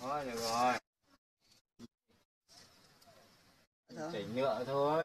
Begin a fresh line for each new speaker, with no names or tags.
thôi được rồi.
Chỉ
chỉnh nhựa thôi.